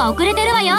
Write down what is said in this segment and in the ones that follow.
が遅れてるわよ。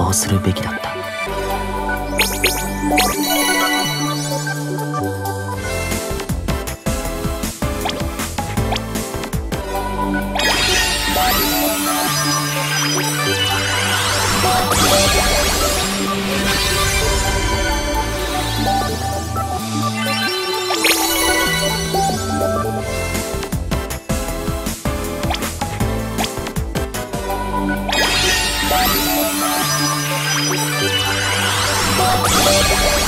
こうするべきだった。Yeah.